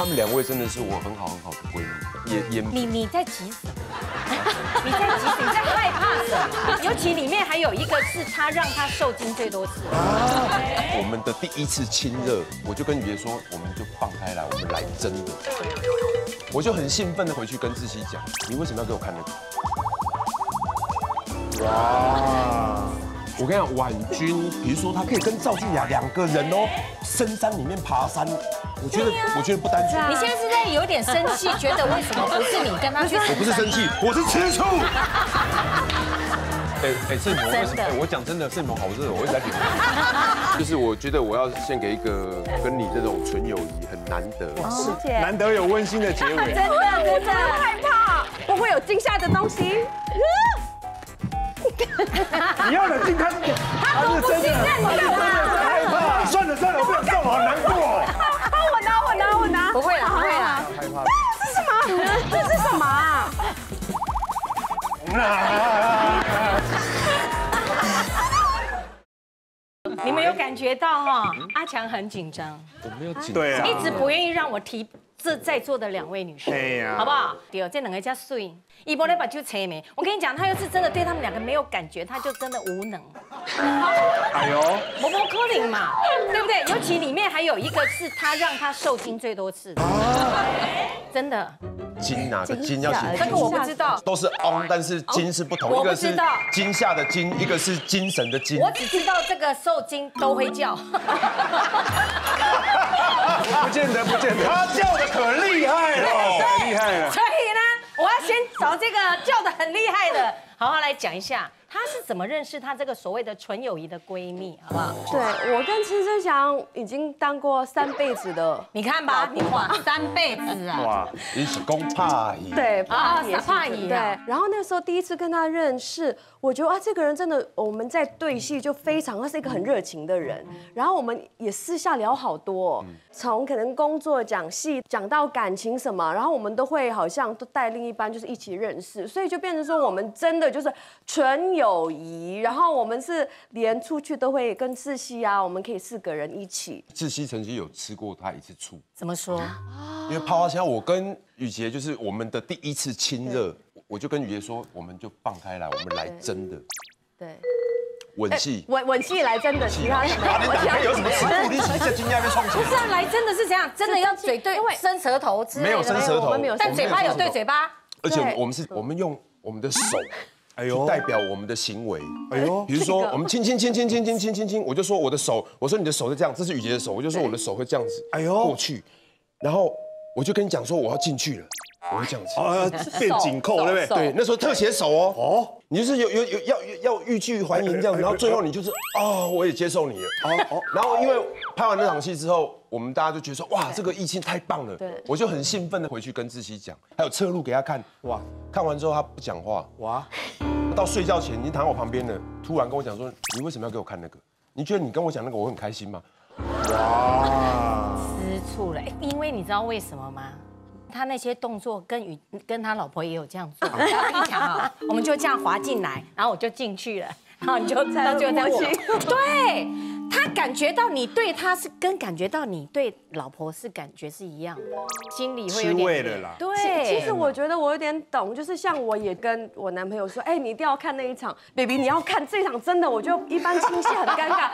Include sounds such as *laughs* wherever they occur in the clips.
他们两位真的是我很好很好的闺蜜，也也你你在急什么？你在急什么？你在害怕什么？尤其里面还有一个是他让他受惊最多次。我们的第一次亲热，我就跟雨杰说，我们就放开来，我们来真的。我就很兴奋的回去跟志熙讲，你为什么要给我看那个？哇！我跟你讲，婉君，比如说她可以跟赵俊雅两个人哦，深山里面爬山，我觉得我觉得不单纯。你现在是在有点生气，觉得为什么不是你跟他去？我不是生气，我是吃醋。哎 *laughs* 哎，盛萌，为什么？我讲真的，盛萌好热，我一直在点。*laughs* 就是我觉得我要献给一个跟你这种纯友谊很难得，师姐，难得有温馨的结尾。真的真的害怕，不会有惊吓的东西。*laughs* 你要冷静，他是他都不信任你干嘛？害怕。算了算了，我不想送，好难过。不会啦，不会啦。害怕。这是什么？这是什么啊？你们有感觉到哈？阿强很紧张，我没有紧对啊一直不愿意让我提这在座的两位女生，哎呀好不好？第二，这两个叫睡，一波来把就切没。我跟你讲，他要是真的对他们两个没有感觉，他就真的无能。哎呦，摩摩柯林嘛，对不对？尤其里面还有一个是他让他受惊最多次的，真的，惊哪个惊要写这个我不知道。都是 on，但是惊是不同，我一个是惊吓的惊，一个是精神的惊。我只知道这个受惊都会叫，*laughs* 不见得不见得，他叫的可厉害了，太厉害了。所以呢，我要先找这个叫的很厉害的，好好来讲一下，她是怎么认识她这个所谓的纯友谊的闺蜜，好不好？对我跟陈志祥已经当过三辈子的，你看吧，你哇，三辈子啊，哇，你是公怕姨。对啊也是怕姨对啊。然后那时候第一次跟他认识，我觉得啊，这个人真的，我们在对戏就非常，他是一个很热情的人。然后我们也私下聊好多哦，从可能工作讲戏讲到感情什么，然后我们都会好像都带另一班就是一起认识，所以就变成说我们真的就是纯友谊。然后我们是连出去都会跟志熙啊，我们可以四个人一起。志熙曾经有吃过他一次醋，怎么说？因为泡花香，我跟雨杰就是我们的第一次亲热，我就跟雨杰说，我们就放开来，我们来真的对，吻戏。吻吻戏来真的，其他 *laughs* 有什么吃醋？*laughs* 你起在惊讶被冲起不是啊，来真的是这样，真的要嘴对伸舌头。之类的，没有伸舌头。我们没有但嘴巴有对嘴巴。而且我们是，我们用我们的手哎呦，代表我们的行为。哎呦，比如说这个。我们亲亲亲亲亲亲亲亲亲，我就说我的手，我说你的手是这样，这是雨杰的手，我就说我的手会这样子，哎呦。过去，然后我就跟你讲说我要进去了，我会这样子。哦，*laughs* 变紧扣，对不对？对，那时候特写手哦，哦，你就是有有有要要欲拒还迎这样子，*laughs* 然后最后你就是哦，我也接受你了，*laughs* 哦哦，然后因为拍完那场戏之后，我们大家就觉得说哇，这个意境太棒了，对。我就很兴奋的回去跟志熙讲，还有侧录给他看，哇，看完之后他不讲话，哇，到睡觉前你躺在我旁边了，突然跟我讲说，你为什么要给我看那个？你觉得你跟我讲那个我很开心吗？哇，吃醋了，哎因为你知道为什么吗？他那些动作跟与跟他老婆也有这样做。我跟你讲啊，我们就这样滑进来，然后我就进去了，*laughs* 然后你就知道就在我，对他感觉到你对他是跟感觉到你对老婆是感觉是一样的，心里会有点味了啦。对，其实我觉得我有点懂，就是像我也跟我男朋友说，哎，你一定要看那一场，baby，你要看这场真的，我就一般亲戚很尴尬。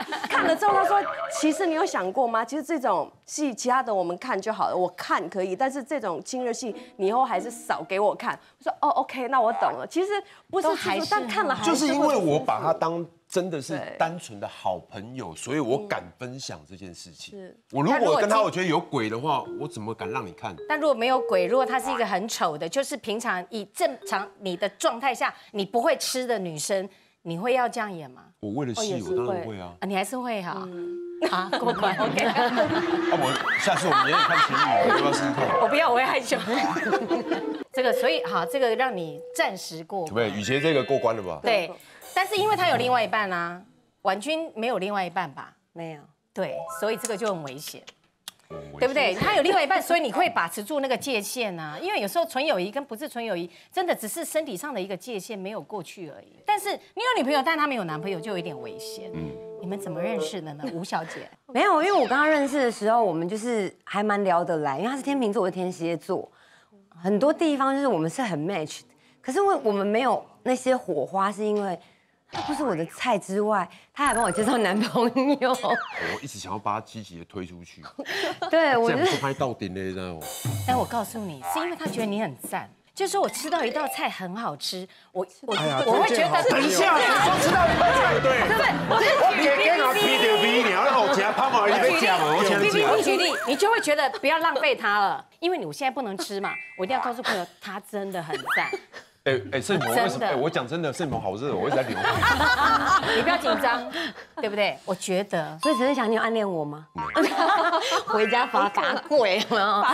看了之后，他说，其实你有想过吗？其实这种戏其他的我们看就好了，我看可以，但是这种亲热戏你以后还是少给我看。我说，哦，OK，那我懂了。其实不是还是但看了还就是因为我把他当真的是对单纯的好朋友，所以我敢分享这件事情是。我如果果跟他我觉得有鬼的话，我怎么敢让你看？但如果没有鬼，如果他是一个很丑的，就是平常以正常你的状态下你不会吃的女生，你会要这样演吗？我为了戏，我当然会会啊。啊，你还是会哈。*laughs* 啊，过关 *laughs* OK。*laughs* 啊，我下次我们也看情侣，我要不要试试看？我不要，我会害羞。这个，所以好，这个让你暂时过可不可以？雨杰这个过关了吧？对，但是因为他有另外一半啊，婉君没有另外一半吧？没有。对，所以这个就很危险。对不对？他有另外一半，所以你会把持住那个界限啊。*laughs* 因为有时候纯友谊跟不是纯友谊，真的只是身体上的一个界限没有过去而已。但是你有女朋友，但他没有男朋友，就有一点危险。嗯，你们怎么认识的呢？*laughs* 吴小姐，没有，因为我跟他认识的时候，我们就是还蛮聊得来，因为他是天秤座，我是天蝎座，很多地方就是我们是很 match 的。可是为我们没有那些火花，是因为他不是我的菜之外，他还帮我介绍男朋友。我一直想要把他积极的推出去，*laughs* 对我就是这样不拍到顶的，你知道吗？但我告诉你，是因为他觉得你很赞。就是说我吃到一道菜很好吃，我我我会觉得等一下，你说吃到一道菜对，不是，我是我举给给我 P 掉 V，你要让我加胖嘛，你别讲嘛，我讲你。举例，你就会觉得不要浪费他了，因为你我现在不能吃嘛，我一定要告诉朋友，他真的很赞。哎哎，盛鹏为什么？哎，我讲真的，盛鹏好热，我一直在流汗。*laughs* 你不要紧张，*laughs* 对不对？我觉得所以陈志祥，你有暗恋我吗？*laughs* 回家罚罚跪，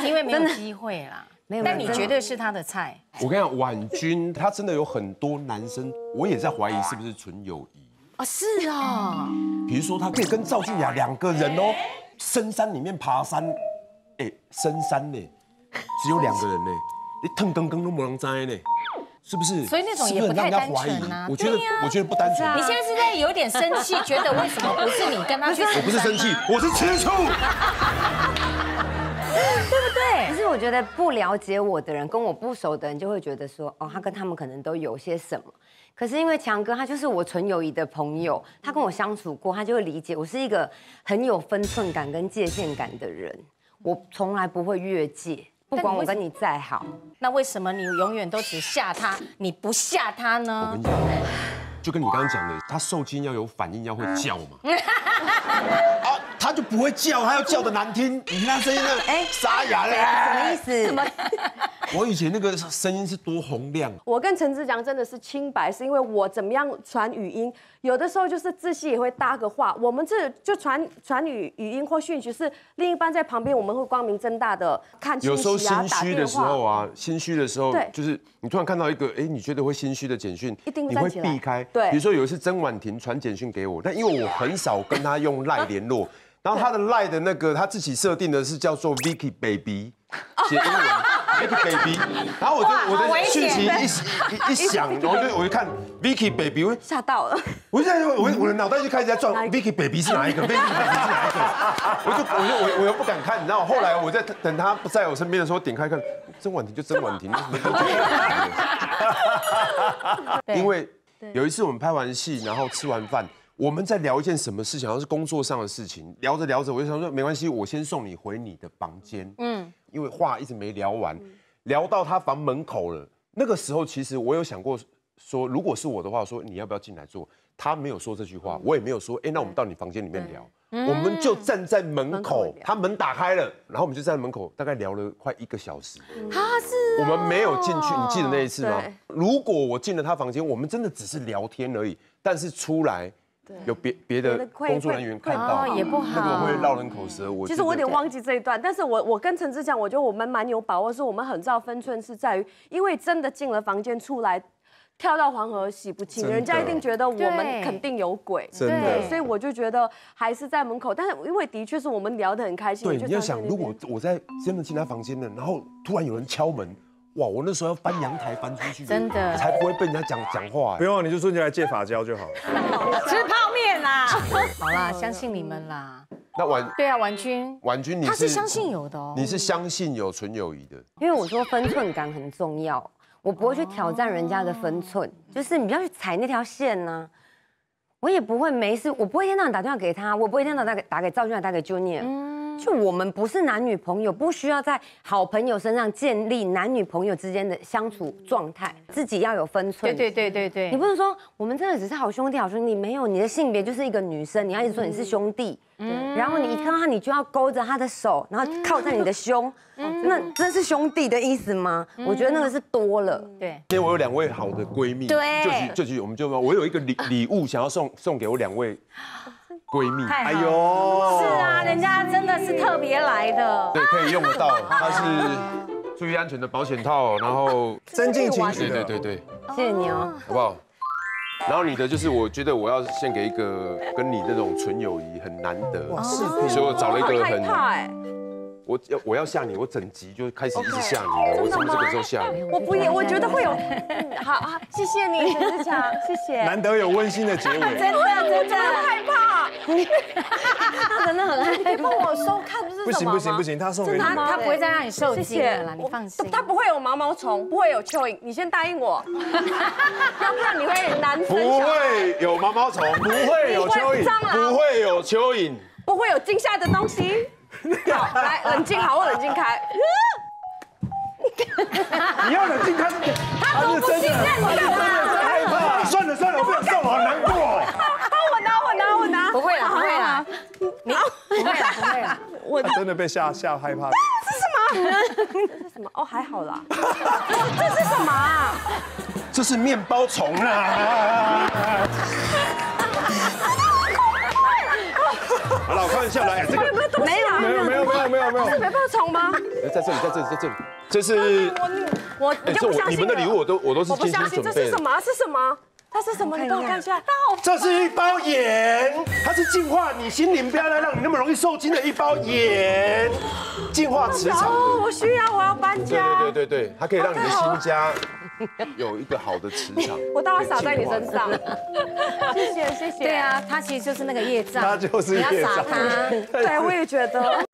因为没有机会啦。没有但你绝对是他的菜。我跟你讲，婉君她真的有很多男生，我也在怀疑是不是纯友谊。啊，是啊，比如说，他可以跟赵俊雅两个人哦，深山里面爬山，哎，深山呢，只有两个人呢，你腾更更都没人栽呢，是不是？所以那种也不太单纯啊我觉得我觉得不单纯。你现在是在有点生气，觉得为什么不是你跟他去？我不是生气，我是吃醋。对不对可是我觉得不了解我的人，跟我不熟的人，就会觉得说，哦，他跟他们可能都有些什么。可是因为强哥他就是我纯友谊的朋友，他跟我相处过，他就会理解我是一个很有分寸感跟界限感的人，我从来不会越界，不管我跟你再好。那为什么你永远都只吓他，你不吓他呢我呢跟？你讲，就跟你刚刚讲的，他受惊要有反应，要会叫嘛。*laughs* 啊，他就不会叫，他要叫的难听，你听他声音呢哎沙哑的，什么意思？我以前那个声音是多洪亮，我跟陈志祥真的是清白，是因为我怎么样传语音，有的时候就是自己也会搭个话。我们这就传传语语音或讯息，是另一半在旁边，我们会光明正大的看讯有时候心虚的。时候啊，心虚的时候对，就是你突然看到一个，哎，你觉得会心虚的简讯，一定会你会避开。对比如说有一次曾婉婷传简讯给我，但因为我很少跟她用赖联络，*laughs* 然后她的赖的那个她自己设定的是叫做 Vicky Baby，*laughs* 写英文 Vicky Baby，*laughs* 然后我就我的讯息一一一响，*laughs* 然后就我就看 Vicky Baby，我吓到了，我就在我我的脑袋就开始在转，Vicky Baby 是哪一个？Vicky Baby 是哪一个？*laughs* 我就我就我我又不敢看，你知道吗？后来我在等他不在我身边的时候，点开看，曾婉婷就曾婉婷，因为有一次我们拍完戏，然后吃完饭，我们在聊一件什么事情，好像是工作上的事情。聊着聊着，我就想说，没关系，我先送你回你的房间。嗯，因为话一直没聊完，聊到他房门口了。那个时候，其实我有想过说，如果是我的话，说你要不要进来坐？他没有说这句话，我也没有说，哎，那我们到你房间里面聊。我们就站在门门口他门打开了，然后我们就站在门口，大概聊了快一个小时。他是我们没有进去，你记得那一次吗？如果我进了他房间，我们真的只是聊天而已，但是出来有别别的工作人员看到也不好那个会绕人口舌。我其实我有点忘记这一段，但是我我跟陈志讲，我觉得我们蛮有把握，是我们很知道分寸是在于，因为真的进了房间出来，跳到黄河洗不清，人家一定觉得我们肯定有鬼。真对的。所以我就觉得还是在门口，但是因为的确是我们聊得很开心。对，你要想，如果我在真的进他房间了，然后突然有人敲门，哇，我那时候要翻阳台翻出去，真的才不会被人家讲讲话。不用，你就说你来借发胶就好。*laughs* 吃泡面啦。*laughs* 好啦，相信你们啦。那婉对啊，婉君，婉君，你他是相信有的哦。你是相信有纯友谊的，因为我说分寸感很重要，我不会去挑战人家的分寸，就是你不要去踩那条线呢、我也不会没事，我不会一天到晚打电话给他，我不会一天到晚打给打给赵俊，打给 Junior。就我们不是男女朋友，不需要在好朋友身上建立男女朋友之间的相处状态，自己要有分寸。对对对对对，你不能说我们真的只是好兄弟，好兄弟，没有你的性别就是一个女生，你要一直说你是兄弟，然后你一看到他，你就要勾着他的手，然后靠在你的胸，*laughs* 那这是兄弟的意思吗？我觉得那个是多了。对。今天我有两位好的闺蜜，对就是就是我们就我有一个礼礼物想要送送给我两位闺蜜，哎呦，是啊，人家真的是特别来的。对，可以用得到，*laughs* 它是注意安全的保险套，然后 *laughs* 增进情绪。对对对对，谢谢你哦。好不好？然后你的就是，我觉得我要献给一个跟你那种纯友谊很难得，饰所以我找了一个害很怕哎，我要我要吓你，我整集就开始一直吓你了。我什么这个时候吓你？我不也，我觉得会有，嗯好啊，谢谢你，陈志强，谢谢。难得有温馨的结尾。*laughs* 真的，我真的害怕，*laughs* 他真的很害可以帮我收看不是不行什么吗？不行不行，他送给你他。他不会再让你受谢谢惊了啦，你放心。他不会有毛毛虫，不会有蚯蚓，你先答应我，*laughs* 要不然你会难不会有毛毛虫，不会有蚯蚓不会有蚯蚓。不会有惊吓的东西。*laughs* 好，来冷静，好，我冷静开。你要冷静，他是他是真的，啦。他真的被吓吓害怕。*laughs* 这是什么？哦，还好啦。这是什么啊？这是面包虫啊！*laughs* 好了，我开玩笑来，这个没有，没有没有没有没有没有是。面包虫吗？在这里，在这里，在这里，这是我我哎，这我就不相信你们的礼物我都我都是我不精心相信，准备的。这是什么？是什么？它是什么？你帮我看一下。这是一包盐，它是净化你心灵，不要再让你那么容易受惊的一包盐，*gasps* 净化磁场。哦，我需要，我要搬家。对对对对，它可以让你的新家有一个好的磁场。*laughs* 我倒要撒在你身上。*laughs* 谢谢谢谢。对，啊，它其实就是那个业障，它就是业障。对我也觉得。